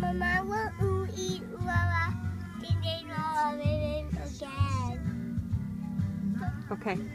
Mama will ooh eat Lola. Ding ding Lola, again. Okay.